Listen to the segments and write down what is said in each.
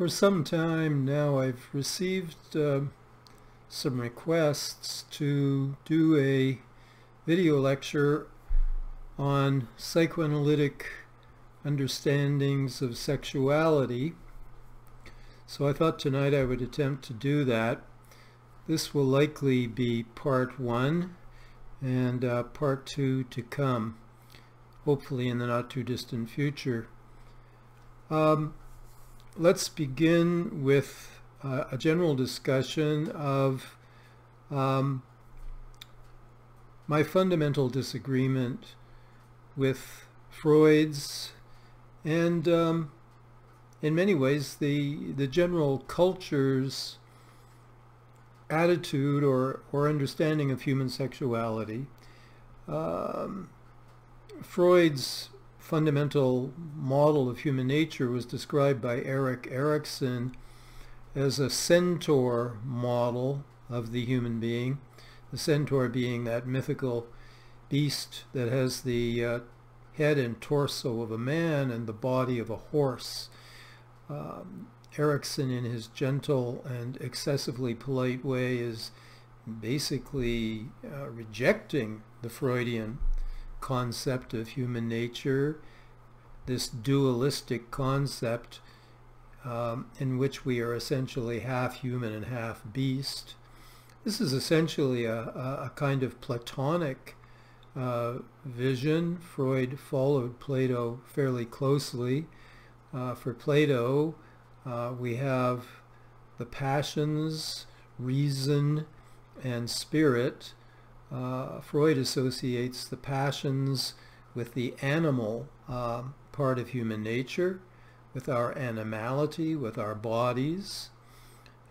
For some time now I've received uh, some requests to do a video lecture on psychoanalytic understandings of sexuality. So I thought tonight I would attempt to do that. This will likely be part one and uh, part two to come, hopefully in the not too distant future. Um, let's begin with uh, a general discussion of um, my fundamental disagreement with Freud's and um, in many ways the the general culture's attitude or, or understanding of human sexuality. Um, Freud's fundamental model of human nature was described by Erik Erikson as a centaur model of the human being, the centaur being that mythical beast that has the uh, head and torso of a man and the body of a horse. Um, Erikson, in his gentle and excessively polite way, is basically uh, rejecting the Freudian concept of human nature, this dualistic concept um, in which we are essentially half human and half beast. This is essentially a, a, kind of Platonic uh, vision. Freud followed Plato fairly closely. Uh, for Plato, uh, we have the passions, reason, and spirit uh, Freud associates the passions with the animal uh, part of human nature, with our animality, with our bodies.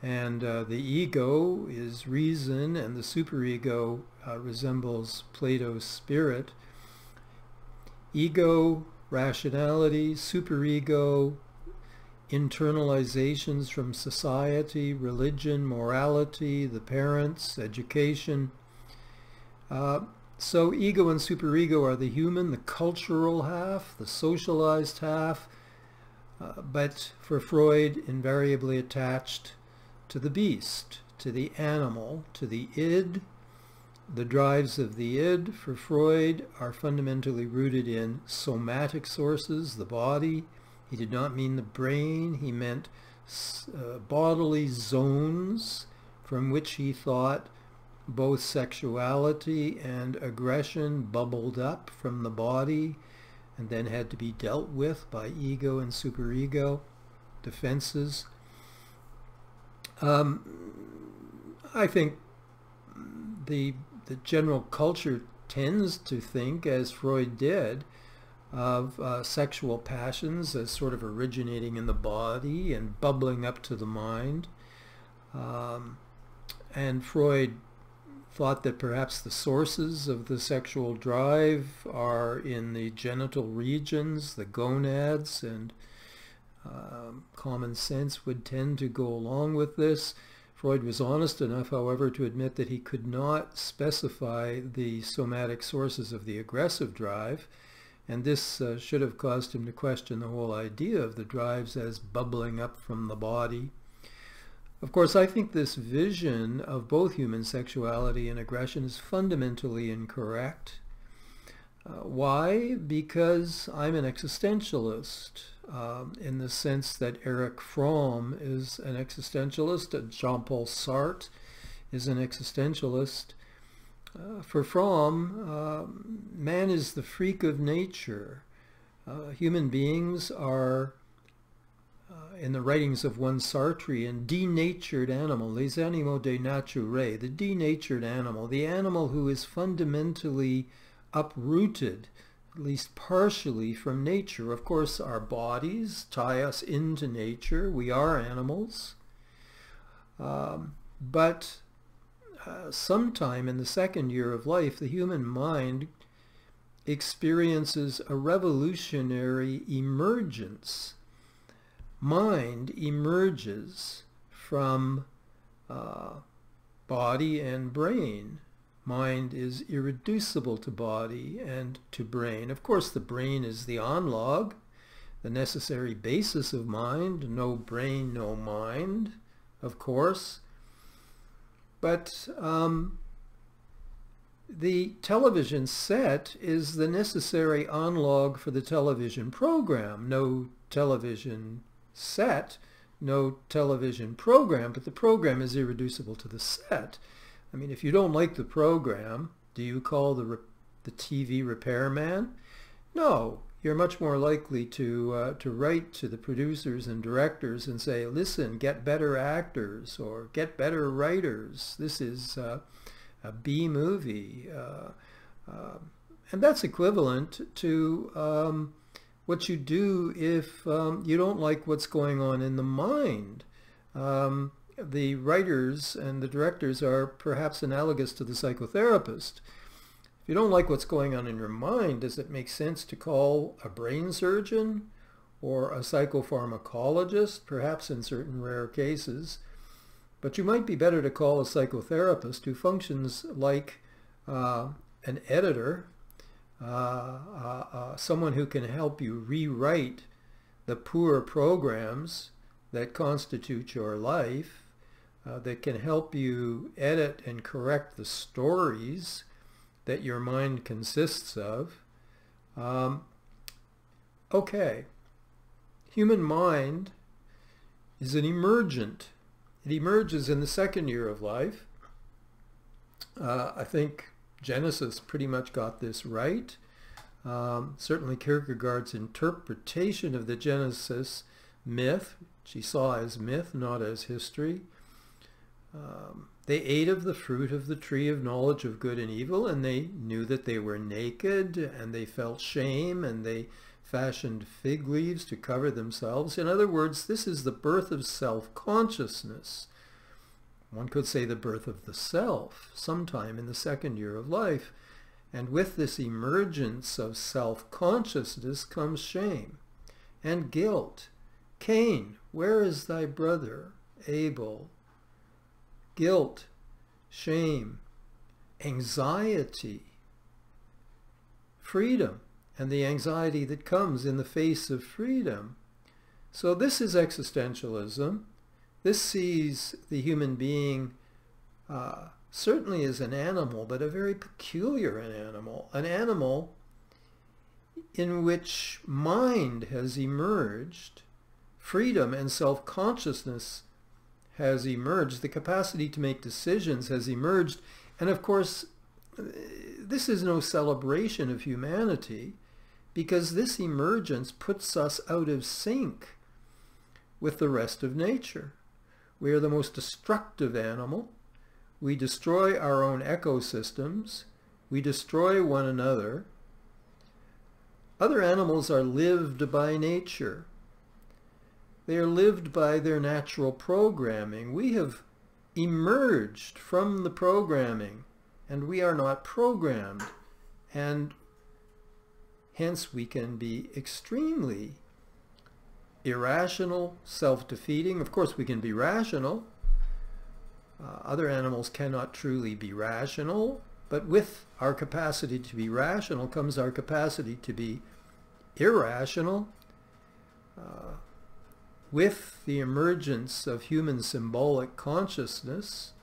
And uh, the ego is reason, and the superego uh, resembles Plato's spirit. Ego, rationality, superego, internalizations from society, religion, morality, the parents, education, uh, so ego and superego are the human, the cultural half, the socialized half, uh, but for Freud, invariably attached to the beast, to the animal, to the id. The drives of the id for Freud are fundamentally rooted in somatic sources, the body. He did not mean the brain, he meant uh, bodily zones from which he thought both sexuality and aggression bubbled up from the body and then had to be dealt with by ego and superego defenses. Um, I think the, the general culture tends to think, as Freud did, of uh, sexual passions as sort of originating in the body and bubbling up to the mind. Um, and Freud thought that perhaps the sources of the sexual drive are in the genital regions, the gonads, and um, common sense would tend to go along with this. Freud was honest enough, however, to admit that he could not specify the somatic sources of the aggressive drive, and this uh, should have caused him to question the whole idea of the drives as bubbling up from the body. Of course, I think this vision of both human sexuality and aggression is fundamentally incorrect. Uh, why? Because I'm an existentialist um, in the sense that Erich Fromm is an existentialist Jean-Paul Sartre is an existentialist. Uh, for Fromm, uh, man is the freak of nature. Uh, human beings are in the writings of one Sartre, Sartrean, denatured animal, les animaux dénaturés, the denatured animal, the animal who is fundamentally uprooted, at least partially, from nature. Of course, our bodies tie us into nature. We are animals. Um, but uh, sometime in the second year of life, the human mind experiences a revolutionary emergence mind emerges from uh, body and brain. Mind is irreducible to body and to brain. Of course, the brain is the analog. the necessary basis of mind. No brain, no mind, of course. But um, the television set is the necessary analog for the television program. No television set, no television program, but the program is irreducible to the set. I mean, if you don't like the program, do you call the, the TV repairman? No, you're much more likely to, uh, to write to the producers and directors and say, listen, get better actors or get better writers. This is uh, a B movie. Uh, uh, and that's equivalent to um, what you do if um, you don't like what's going on in the mind. Um, the writers and the directors are perhaps analogous to the psychotherapist. If you don't like what's going on in your mind, does it make sense to call a brain surgeon or a psychopharmacologist, perhaps in certain rare cases, but you might be better to call a psychotherapist who functions like uh, an editor, someone who can help you rewrite the poor programs that constitute your life, uh, that can help you edit and correct the stories that your mind consists of. Um, okay, human mind is an emergent it emerges in the second year of life. Uh, I think Genesis pretty much got this right. Um, certainly Kierkegaard's interpretation of the Genesis myth, she saw as myth, not as history. Um, they ate of the fruit of the tree of knowledge of good and evil, and they knew that they were naked, and they felt shame, and they fashioned fig leaves to cover themselves. In other words, this is the birth of self-consciousness. One could say the birth of the self, sometime in the second year of life. And with this emergence of self-consciousness comes shame and guilt. Cain, where is thy brother? Abel. Guilt, shame, anxiety, freedom and the anxiety that comes in the face of freedom. So this is existentialism. This sees the human being uh, certainly as an animal, but a very peculiar an animal. An animal in which mind has emerged, freedom and self-consciousness has emerged, the capacity to make decisions has emerged, and of course, this is no celebration of humanity because this emergence puts us out of sync with the rest of nature. We are the most destructive animal. We destroy our own ecosystems. We destroy one another. Other animals are lived by nature. They are lived by their natural programming. We have emerged from the programming and we are not programmed. And Hence, we can be extremely irrational, self-defeating. Of course, we can be rational. Uh, other animals cannot truly be rational, but with our capacity to be rational comes our capacity to be irrational. Uh, with the emergence of human symbolic consciousness,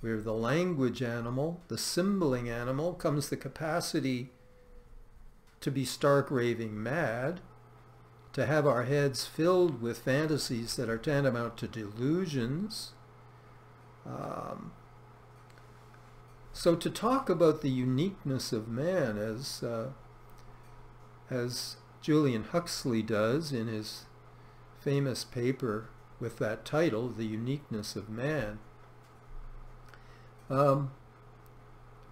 we're the language animal, the symboling animal, comes the capacity to be stark raving mad, to have our heads filled with fantasies that are tantamount to delusions. Um, so to talk about the uniqueness of man as, uh, as Julian Huxley does in his famous paper with that title, The Uniqueness of Man, um,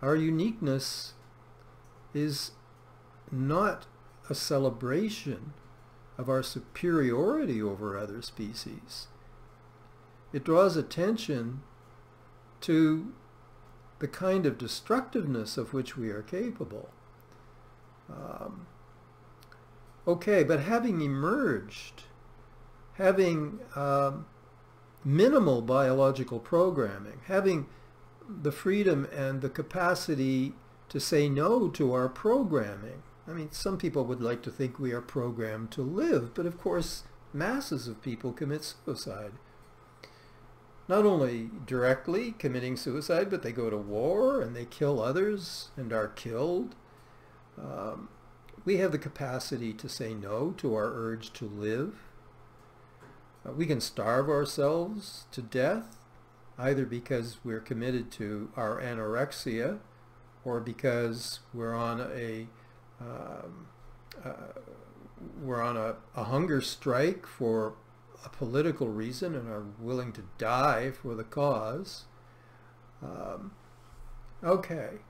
our uniqueness is not a celebration of our superiority over other species. It draws attention to the kind of destructiveness of which we are capable. Um, okay, but having emerged, having um, minimal biological programming, having the freedom and the capacity to say no to our programming, I mean, some people would like to think we are programmed to live, but of course, masses of people commit suicide. Not only directly committing suicide, but they go to war and they kill others and are killed. Um, we have the capacity to say no to our urge to live. Uh, we can starve ourselves to death, either because we're committed to our anorexia or because we're on a um, uh, we're on a, a, hunger strike for a political reason and are willing to die for the cause. Um, okay.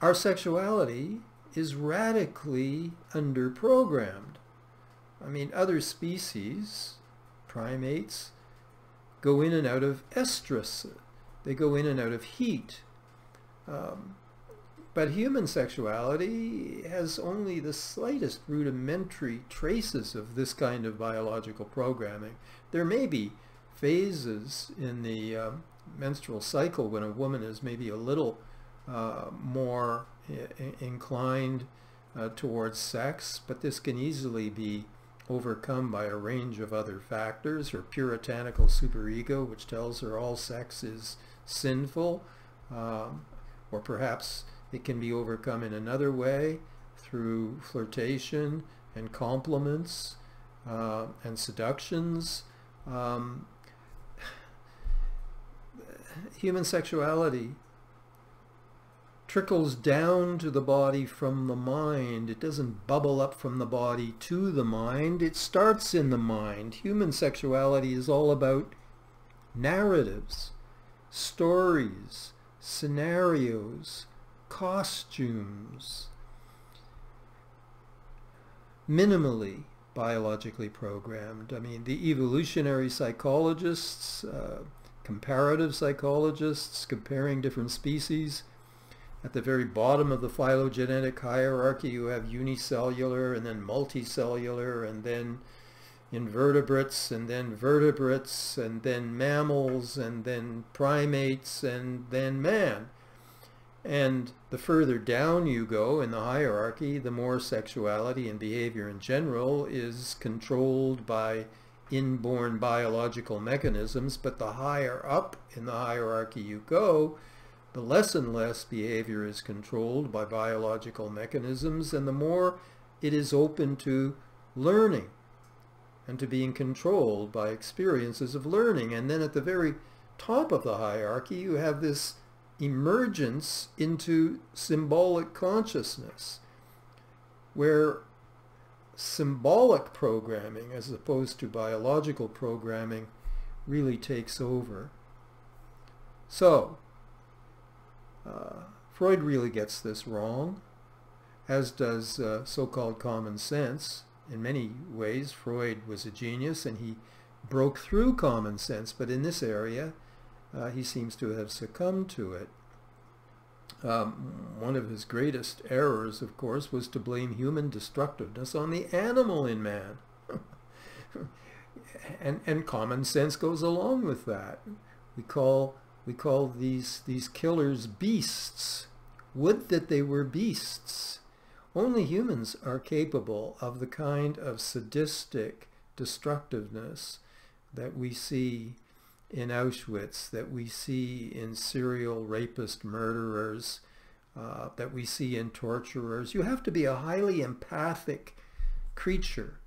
Our sexuality is radically underprogrammed. I mean, other species, primates, go in and out of estrus. They go in and out of heat. Um, but human sexuality has only the slightest rudimentary traces of this kind of biological programming. There may be phases in the uh, menstrual cycle when a woman is maybe a little uh, more inclined uh, towards sex, but this can easily be overcome by a range of other factors. Her puritanical superego, which tells her all sex is sinful, um, or perhaps it can be overcome in another way through flirtation and compliments uh, and seductions. Um, human sexuality trickles down to the body from the mind. It doesn't bubble up from the body to the mind. It starts in the mind. Human sexuality is all about narratives, stories, scenarios, costumes, minimally biologically programmed. I mean, the evolutionary psychologists, uh, comparative psychologists comparing different species, at the very bottom of the phylogenetic hierarchy, you have unicellular and then multicellular and then invertebrates and then vertebrates and then mammals and then primates and then man. And the further down you go in the hierarchy, the more sexuality and behavior in general is controlled by inborn biological mechanisms, but the higher up in the hierarchy you go, the less and less behavior is controlled by biological mechanisms, and the more it is open to learning and to being controlled by experiences of learning. And then at the very top of the hierarchy, you have this emergence into symbolic consciousness, where symbolic programming, as opposed to biological programming, really takes over. So, uh, Freud really gets this wrong, as does uh, so-called common sense. In many ways, Freud was a genius and he broke through common sense, but in this area, uh, he seems to have succumbed to it. Um, one of his greatest errors, of course, was to blame human destructiveness on the animal in man. and, and common sense goes along with that. We call, we call these, these killers beasts. Would that they were beasts. Only humans are capable of the kind of sadistic destructiveness that we see in Auschwitz, that we see in serial rapist murderers, uh, that we see in torturers. You have to be a highly empathic creature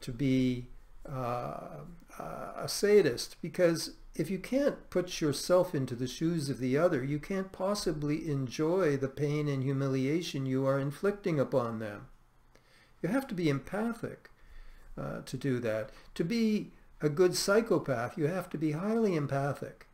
to be uh, a sadist because if you can't put yourself into the shoes of the other, you can't possibly enjoy the pain and humiliation you are inflicting upon them. You have to be empathic uh, to do that. To be a good psychopath, you have to be highly empathic.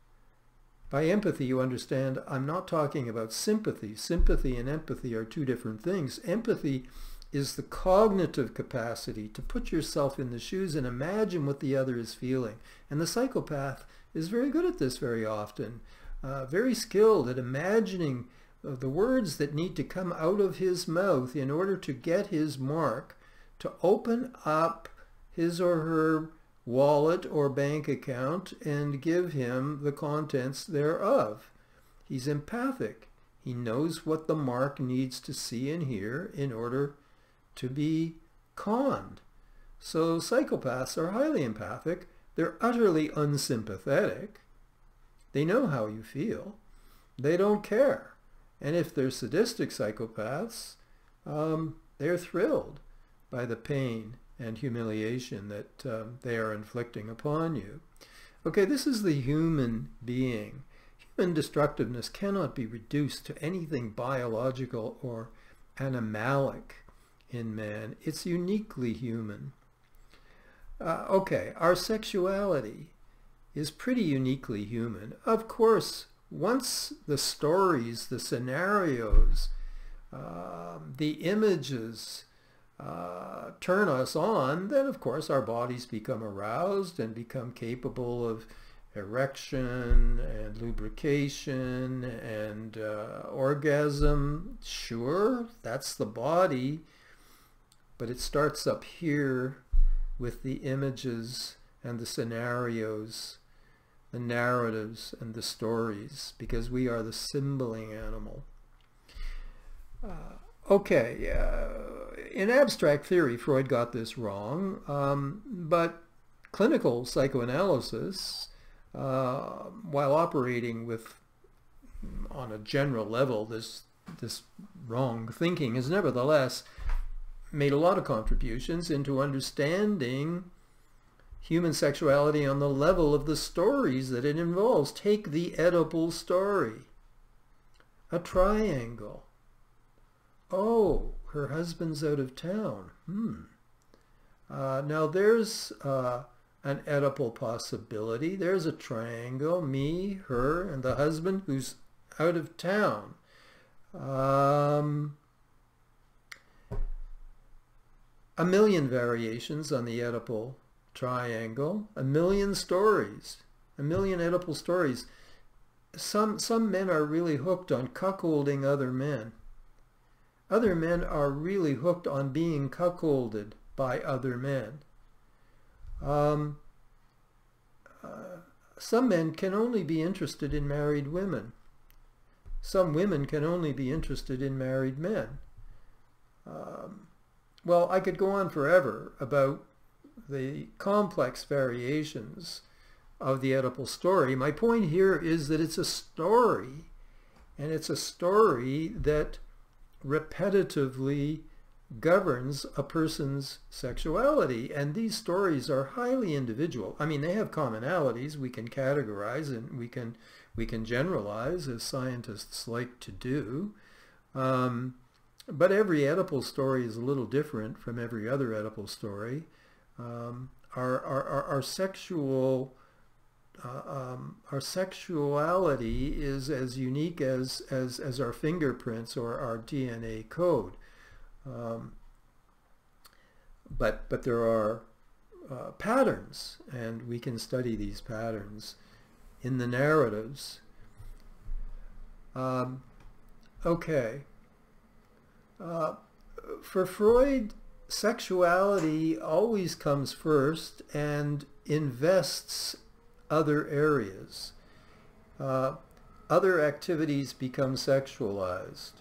By empathy, you understand I'm not talking about sympathy. Sympathy and empathy are two different things. Empathy is the cognitive capacity to put yourself in the shoes and imagine what the other is feeling. And the psychopath is very good at this very often, uh, very skilled at imagining the words that need to come out of his mouth in order to get his mark, to open up his or her wallet or bank account and give him the contents thereof. He's empathic. He knows what the mark needs to see and hear in order to be conned. So psychopaths are highly empathic. They're utterly unsympathetic. They know how you feel. They don't care. And if they're sadistic psychopaths, um, they're thrilled by the pain and humiliation that um, they are inflicting upon you. Okay, this is the human being. Human destructiveness cannot be reduced to anything biological or animalic in man. It's uniquely human. Uh, okay, our sexuality is pretty uniquely human. Of course, once the stories, the scenarios, uh, the images uh, turn us on, then of course our bodies become aroused and become capable of erection and lubrication and uh, orgasm. Sure, that's the body, but it starts up here with the images and the scenarios, the narratives and the stories, because we are the symboling animal. Uh, okay, uh, in abstract theory, Freud got this wrong, um, but clinical psychoanalysis, uh, while operating with, on a general level, this this wrong thinking, has nevertheless made a lot of contributions into understanding human sexuality on the level of the stories that it involves. Take the Oedipal story. A triangle. Oh, her husband's out of town. Hmm. Uh, now there's uh, an Oedipal possibility. There's a triangle, me, her, and the husband who's out of town. Um, a million variations on the Oedipal triangle, a million stories, a million Oedipal stories. Some, some men are really hooked on cuckolding other men. Other men are really hooked on being cuckolded by other men. Um, uh, some men can only be interested in married women. Some women can only be interested in married men. Um, well, I could go on forever about the complex variations of the Oedipal story. My point here is that it's a story, and it's a story that repetitively governs a person's sexuality. And these stories are highly individual. I mean, they have commonalities we can categorize and we can, we can generalize as scientists like to do. Um, but every Oedipal story is a little different from every other Oedipal story. Um, our, our, our, our, sexual uh, um, our sexuality is as unique as, as, as our fingerprints or our DNA code. Um, but, but there are uh, patterns, and we can study these patterns in the narratives. Um, okay. Uh, for Freud, sexuality always comes first and invests other areas. Uh, other activities become sexualized.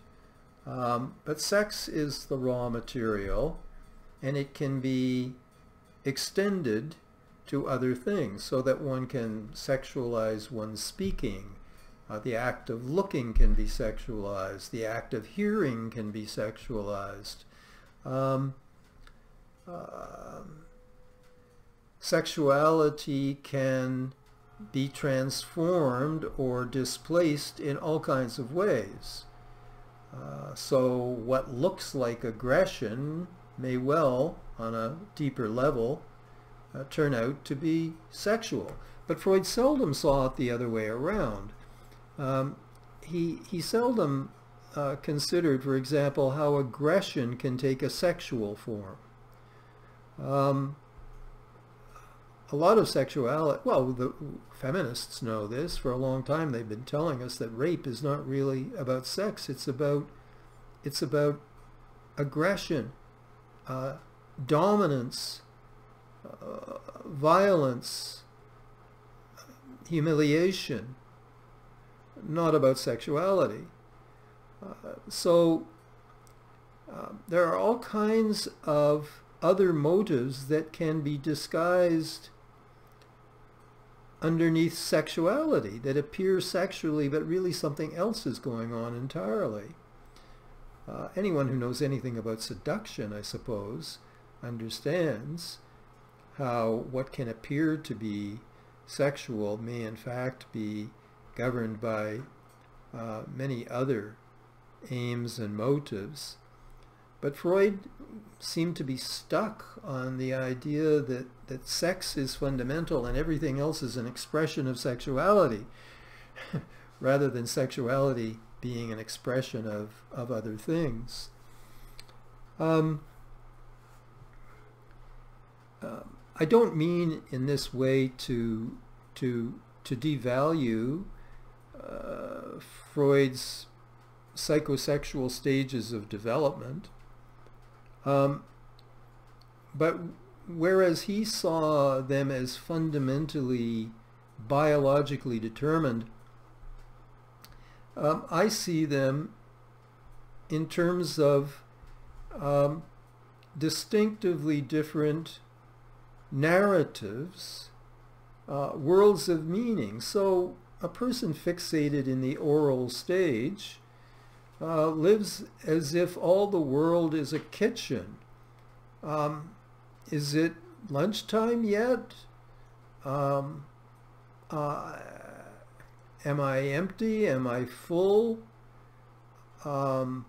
Um, but sex is the raw material and it can be extended to other things so that one can sexualize one's speaking, uh, the act of looking can be sexualized. The act of hearing can be sexualized. Um, uh, sexuality can be transformed or displaced in all kinds of ways. Uh, so what looks like aggression may well, on a deeper level, uh, turn out to be sexual. But Freud seldom saw it the other way around um, he, he seldom uh, considered, for example, how aggression can take a sexual form. Um, a lot of sexuality, well, the feminists know this. For a long time they've been telling us that rape is not really about sex. It's about, it's about aggression, uh, dominance, uh, violence, humiliation, not about sexuality. Uh, so uh, there are all kinds of other motives that can be disguised underneath sexuality that appears sexually but really something else is going on entirely. Uh, anyone who knows anything about seduction, I suppose, understands how what can appear to be sexual may in fact be governed by uh, many other aims and motives. But Freud seemed to be stuck on the idea that, that sex is fundamental and everything else is an expression of sexuality, rather than sexuality being an expression of, of other things. Um, uh, I don't mean in this way to, to, to devalue uh, Freud's psychosexual stages of development. Um, but whereas he saw them as fundamentally biologically determined, um, I see them in terms of um, distinctively different narratives, uh, worlds of meaning. So a person fixated in the oral stage uh, lives as if all the world is a kitchen. Um, is it lunchtime yet? Um, uh, am I empty? Am I full? Um,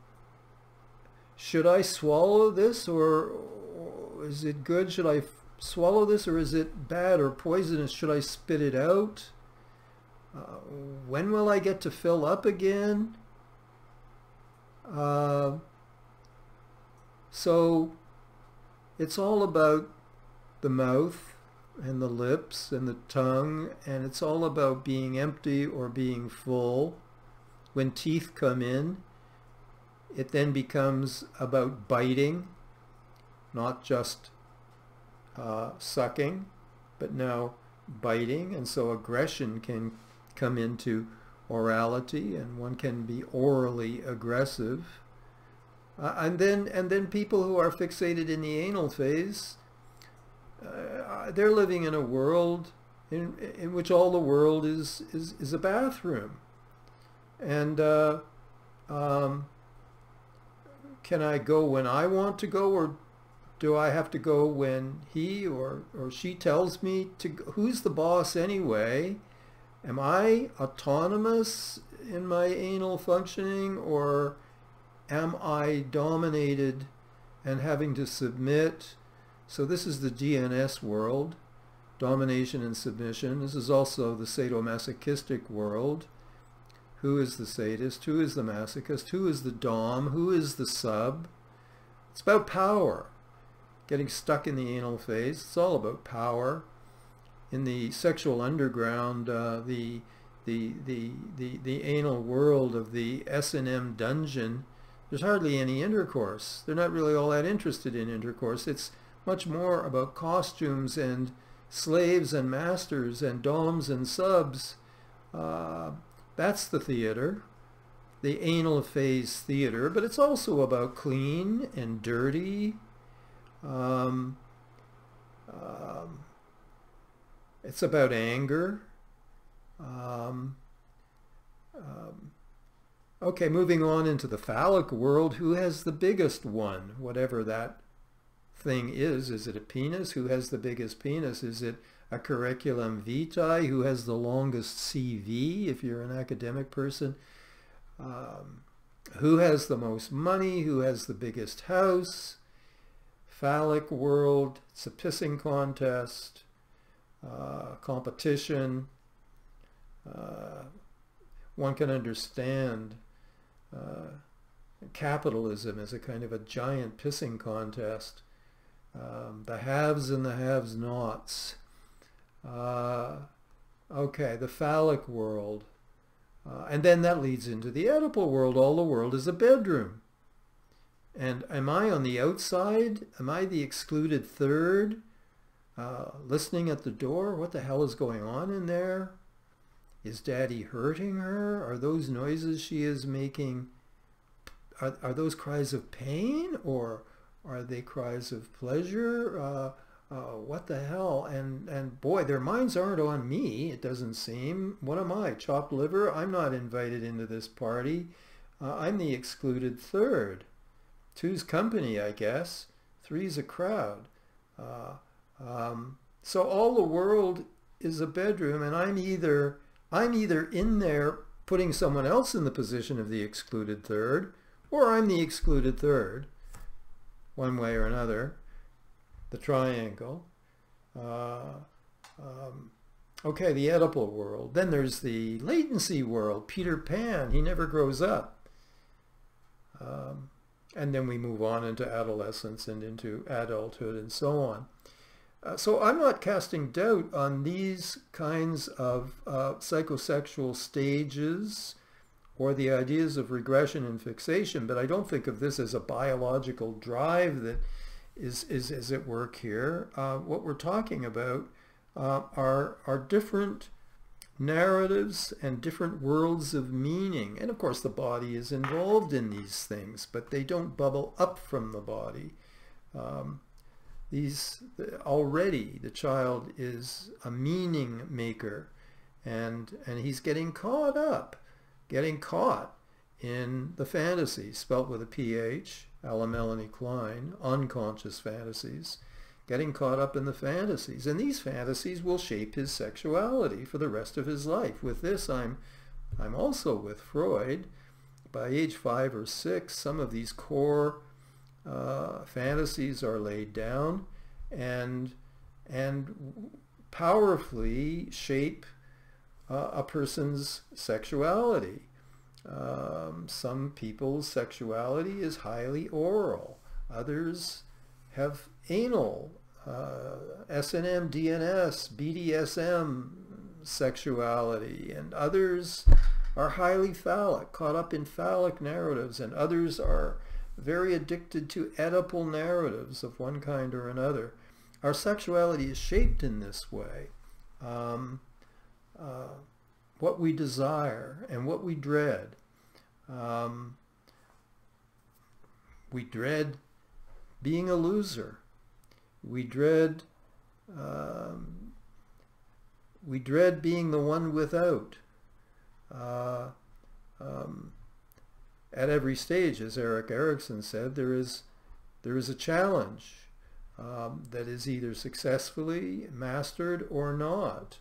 should I swallow this or, or, is it good? Should I swallow this or is it bad or poisonous? Should I spit it out? Uh, when will I get to fill up again? Uh, so it's all about the mouth and the lips and the tongue and it's all about being empty or being full. When teeth come in, it then becomes about biting, not just uh, sucking, but now biting. And so aggression can come into orality and one can be orally aggressive. Uh, and then and then people who are fixated in the anal phase, uh, they're living in a world in, in which all the world is, is, is a bathroom. And uh, um, can I go when I want to go or do I have to go when he or, or she tells me to go? Who's the boss anyway? Am I autonomous in my anal functioning or am I dominated and having to submit? So this is the D&S world, domination and submission. This is also the sadomasochistic world. Who is the sadist? Who is the masochist? Who is the dom? Who is the sub? It's about power. Getting stuck in the anal phase. It's all about power in the sexual underground, uh, the, the, the, the, the anal world of the S&M dungeon, there's hardly any intercourse. They're not really all that interested in intercourse. It's much more about costumes and slaves and masters and doms and subs. Uh, that's the theater, the anal phase theater, but it's also about clean and dirty. Um, um, it's about anger. Um, um, okay, moving on into the phallic world, who has the biggest one, whatever that thing is? Is it a penis? Who has the biggest penis? Is it a curriculum vitae? Who has the longest CV, if you're an academic person? Um, who has the most money? Who has the biggest house? Phallic world, it's a pissing contest. Uh, competition. Uh, one can understand uh, capitalism as a kind of a giant pissing contest. Um, the haves and the have-nots. Uh, okay, the phallic world. Uh, and then that leads into the Oedipal world. All the world is a bedroom. And am I on the outside? Am I the excluded third? Uh, listening at the door. What the hell is going on in there? Is daddy hurting her? Are those noises she is making are, are those cries of pain or are they cries of pleasure? Uh, uh, what the hell? And and boy, their minds aren't on me. It doesn't seem. What am I? Chopped liver? I'm not invited into this party. Uh, I'm the excluded third. Two's company, I guess. Three's a crowd. Uh, um, so all the world is a bedroom, and I'm either I'm either in there putting someone else in the position of the excluded third, or I'm the excluded third, one way or another, the triangle. Uh, um, okay, the Oedipal world. Then there's the latency world, Peter Pan, he never grows up. Um, and then we move on into adolescence and into adulthood and so on. Uh, so I'm not casting doubt on these kinds of uh, psychosexual stages or the ideas of regression and fixation, but I don't think of this as a biological drive that is, is, at work here. Uh, what we're talking about uh, are, are different narratives and different worlds of meaning. And of course the body is involved in these things, but they don't bubble up from the body. Um, these uh, already the child is a meaning maker and and he's getting caught up getting caught in the fantasy spelt with a ph Ella Melanie Klein unconscious fantasies getting caught up in the fantasies. And these fantasies will shape his sexuality for the rest of his life. With this i'm i'm also with freud. By age five or six some of these core uh, fantasies are laid down and and powerfully shape uh, a person's sexuality. Um, some people's sexuality is highly oral. Others have anal, uh, S&M, D&S, BDSM sexuality, and others are highly phallic, caught up in phallic narratives, and others are very addicted to Oedipal narratives of one kind or another. Our sexuality is shaped in this way. Um, uh, what we desire and what we dread. Um, we dread being a loser. We dread um, we dread being the one without. Uh, um, at every stage, as Erik Erikson said, there is, there is a challenge um, that is either successfully mastered or not.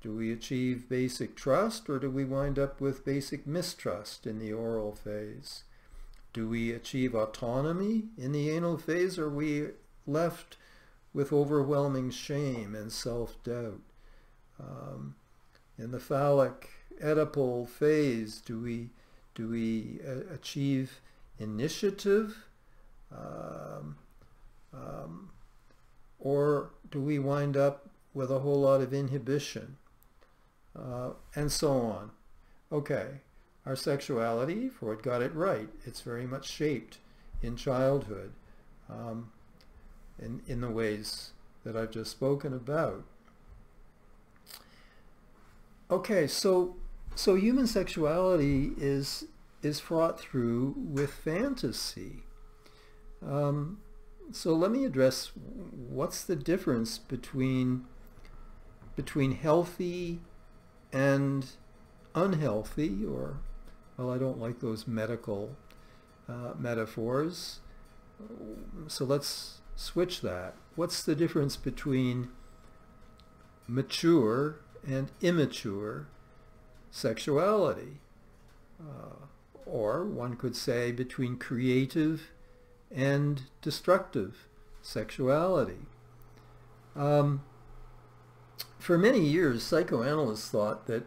Do we achieve basic trust or do we wind up with basic mistrust in the oral phase? Do we achieve autonomy in the anal phase or are we left with overwhelming shame and self-doubt? Um, in the phallic Oedipal phase, do we do we uh, achieve initiative? Um, um, or do we wind up with a whole lot of inhibition? Uh, and so on. Okay, our sexuality, Freud got it right. It's very much shaped in childhood um, in, in the ways that I've just spoken about. Okay, so so human sexuality is is fraught through with fantasy. Um, so let me address what's the difference between between healthy and unhealthy, or well, I don't like those medical uh, metaphors. So let's switch that. What's the difference between mature and immature sexuality. Uh, or one could say between creative and destructive sexuality. Um, for many years, psychoanalysts thought that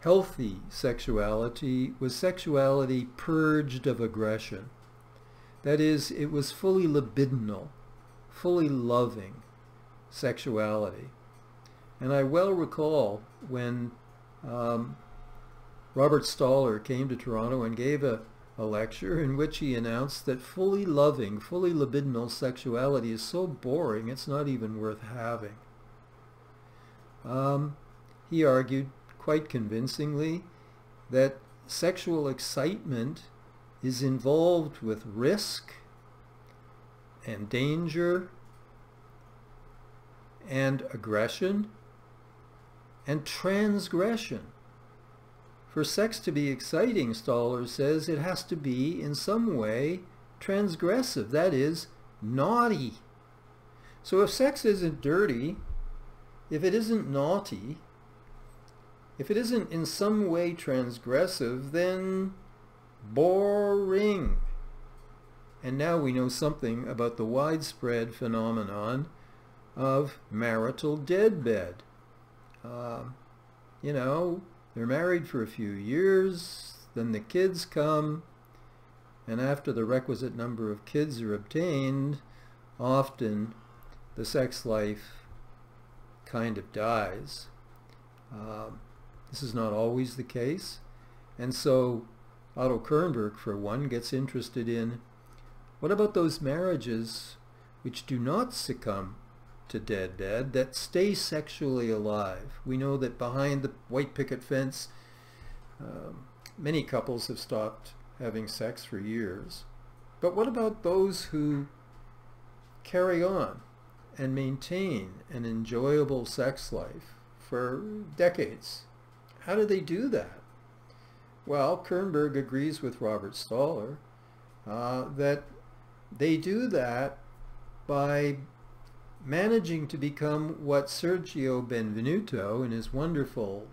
healthy sexuality was sexuality purged of aggression. That is, it was fully libidinal, fully loving sexuality. And I well recall when um, Robert Stoller came to Toronto and gave a, a lecture in which he announced that fully loving, fully libidinal sexuality is so boring it's not even worth having. Um, he argued quite convincingly that sexual excitement is involved with risk and danger and aggression and transgression. For sex to be exciting, Stoller says, it has to be in some way transgressive, that is, naughty. So if sex isn't dirty, if it isn't naughty, if it isn't in some way transgressive, then boring. And now we know something about the widespread phenomenon of marital deadbed. Uh, you know, they're married for a few years, then the kids come, and after the requisite number of kids are obtained, often the sex life kind of dies. Uh, this is not always the case. And so Otto Kernberg, for one, gets interested in what about those marriages which do not succumb to deadbed, that stay sexually alive? We know that behind the white picket fence, um, many couples have stopped having sex for years. But what about those who carry on and maintain an enjoyable sex life for decades? How do they do that? Well, Kernberg agrees with Robert Stoller uh, that they do that by managing to become what Sergio Benvenuto, in his wonderful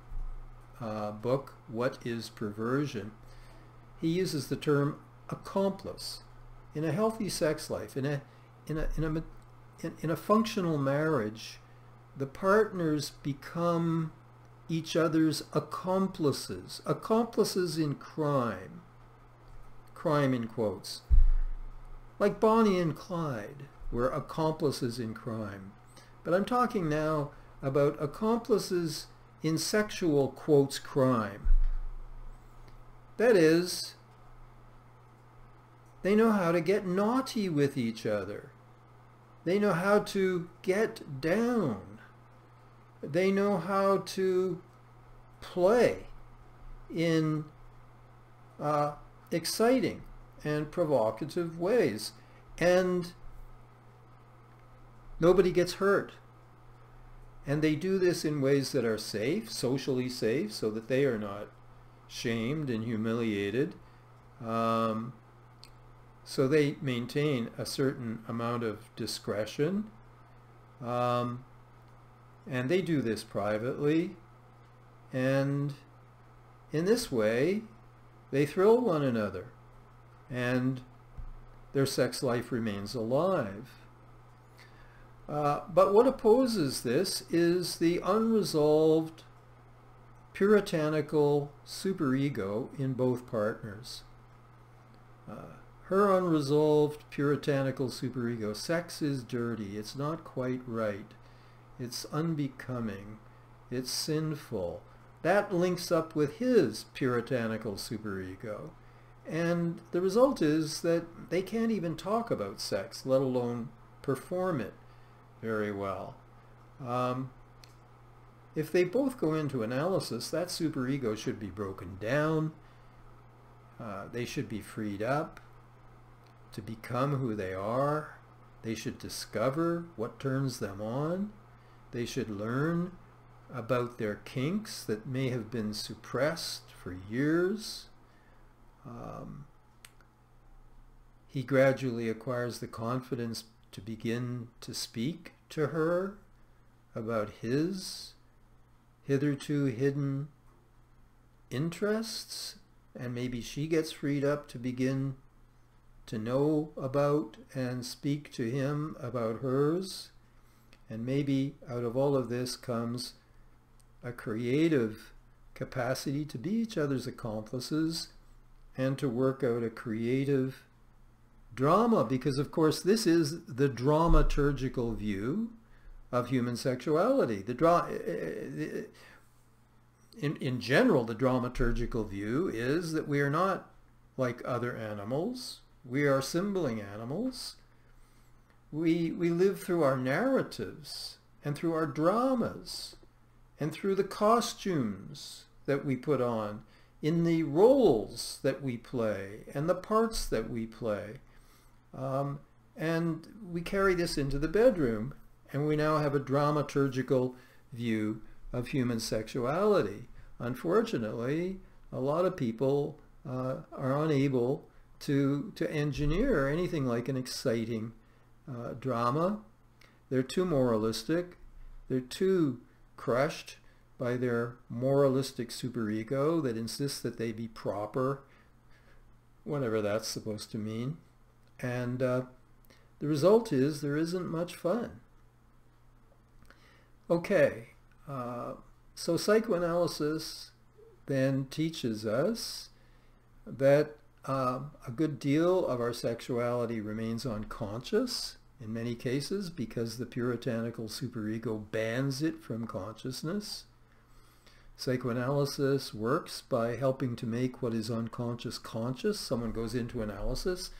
uh, book, What is Perversion, he uses the term accomplice. In a healthy sex life, in a, in a, in a, in, in a functional marriage, the partners become each other's accomplices, accomplices in crime, crime in quotes. Like Bonnie and Clyde were accomplices in crime. But I'm talking now about accomplices in sexual quotes crime. That is, they know how to get naughty with each other. They know how to get down. They know how to play in uh, exciting and provocative ways. And nobody gets hurt. And they do this in ways that are safe, socially safe, so that they are not shamed and humiliated. Um, so they maintain a certain amount of discretion. Um, and they do this privately. And in this way, they thrill one another. And their sex life remains alive. Uh, but what opposes this is the unresolved puritanical superego in both partners. Uh, her unresolved puritanical superego. Sex is dirty. It's not quite right. It's unbecoming. It's sinful. That links up with his puritanical superego. And the result is that they can't even talk about sex, let alone perform it very well. Um, if they both go into analysis, that superego should be broken down. Uh, they should be freed up to become who they are. They should discover what turns them on. They should learn about their kinks that may have been suppressed for years. Um, he gradually acquires the confidence to begin to speak to her about his hitherto hidden interests and maybe she gets freed up to begin to know about and speak to him about hers. And maybe out of all of this comes a creative capacity to be each other's accomplices and to work out a creative drama because of course this is the dramaturgical view of human sexuality. The dra eh, eh, eh, in, in general, the dramaturgical view is that we are not like other animals. We are symboling animals we, we live through our narratives and through our dramas and through the costumes that we put on in the roles that we play and the parts that we play. Um, and we carry this into the bedroom and we now have a dramaturgical view of human sexuality. Unfortunately, a lot of people uh, are unable to, to engineer anything like an exciting uh, drama. They're too moralistic. They're too crushed by their moralistic superego that insists that they be proper, whatever that's supposed to mean. And uh, the result is there isn't much fun. Okay, uh, so psychoanalysis then teaches us that uh, a good deal of our sexuality remains unconscious in many cases because the puritanical superego bans it from consciousness. Psychoanalysis works by helping to make what is unconscious conscious. Someone goes into analysis,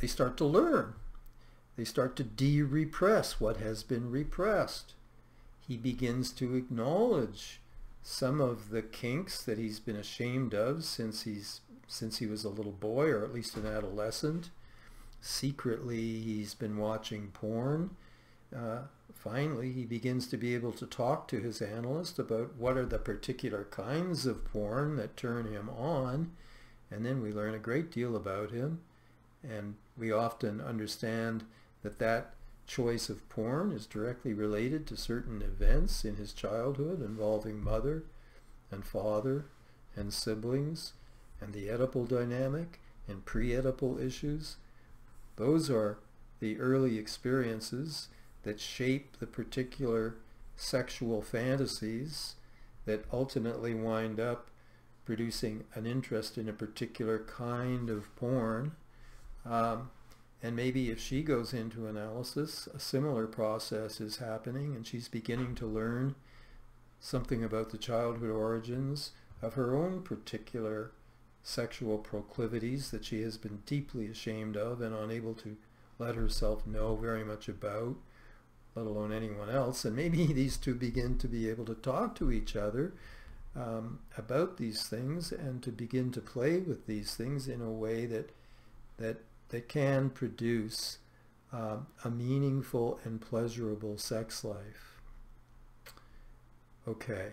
they start to learn. They start to de-repress what has been repressed. He begins to acknowledge some of the kinks that he's been ashamed of since he's since he was a little boy or at least an adolescent. Secretly, he's been watching porn. Uh, finally, he begins to be able to talk to his analyst about what are the particular kinds of porn that turn him on. And then we learn a great deal about him. And we often understand that that choice of porn is directly related to certain events in his childhood involving mother and father and siblings and the Oedipal dynamic and pre-Oedipal issues. Those are the early experiences that shape the particular sexual fantasies that ultimately wind up producing an interest in a particular kind of porn. Um, and maybe if she goes into analysis, a similar process is happening and she's beginning to learn something about the childhood origins of her own particular sexual proclivities that she has been deeply ashamed of and unable to let herself know very much about, let alone anyone else. And maybe these two begin to be able to talk to each other um, about these things and to begin to play with these things in a way that that that can produce um, a meaningful and pleasurable sex life. Okay.